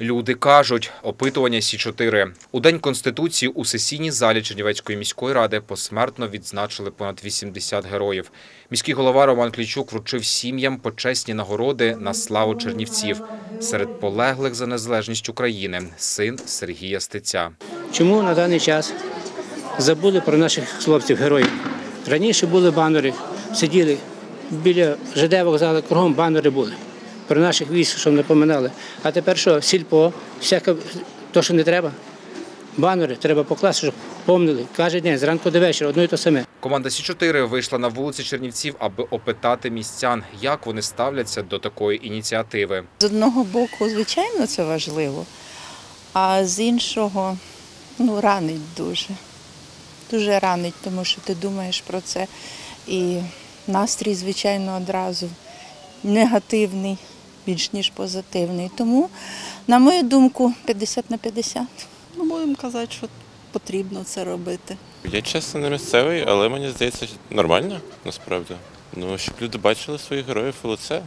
Люди кажуть, опитування Сі 4 у день конституції у сесійній залі Чернівецької міської ради посмертно відзначили понад 80 героїв. Міський голова Роман Клічук вручив сім'ям почесні нагороди на славу чернівців. Серед полеглих за незалежність України син Сергія Стеця. Чому на даний час забули про наших хлопців, героїв? Раніше були банери, сиділи біля ЖД вокзалу, кругом банери були. Про наших військ, щоб не поминали. А тепер що, сільпо, всяке, то, що не треба. Банери треба покласти, щоб помнили. Кожен день, зранку до вечора, одно і те саме. Команда Сі 4 вийшла на вулиці Чернівців, аби опитати містян, як вони ставляться до такої ініціативи. З одного боку, звичайно, це важливо, а з іншого ну, ранить дуже. Дуже ранить, тому що ти думаєш про це. І настрій, звичайно, одразу негативний, більш ніж позитивний. Тому, на мою думку, 50 на 50. Ну, будемо казати, що потрібно це робити. Я чесно не місцевий, але мені здається нормально насправді. Ну, щоб люди бачили своїх героїв у лице.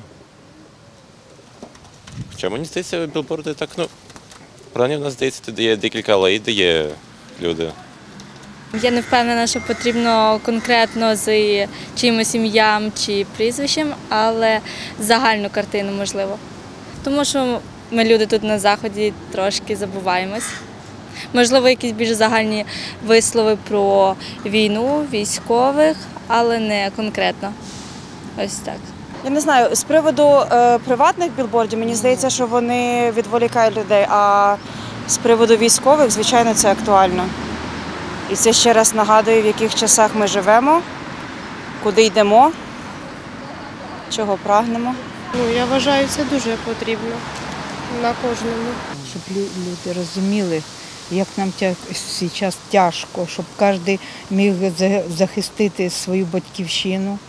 Хоча мені здається, білборди так, ну, принаймні в нас здається, тут є декілька алей, де є люди. Я не впевнена, що потрібно конкретно з чимось ім'ям чи прізвищем, але загальну картину можливо. Тому що ми люди тут на заході трошки забуваємось. Можливо, якісь більш загальні вислови про війну, військових, але не конкретно. Ось так. Я не знаю, з приводу е, приватних білбордів, мені здається, що вони відволікають людей. А з приводу військових, звичайно, це актуально. І це ще раз нагадує, в яких часах ми живемо, куди йдемо, чого прагнемо. Ну, я вважаю, це дуже потрібно на кожному. щоб люди розуміли, як нам зараз тяжко, щоб кожен міг захистити свою батьківщину.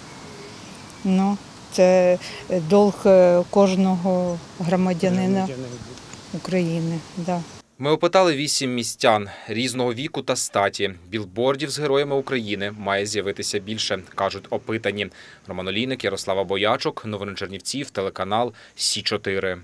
Ну, це долг е, кожного громадянина України. Да. Ми опитали вісім містян різного віку та статі. Білбордів з героями України має з'явитися більше, кажуть опитані. Роман Олійник, Ярослава Боячок, новини Чернівців, телеканал Сі 4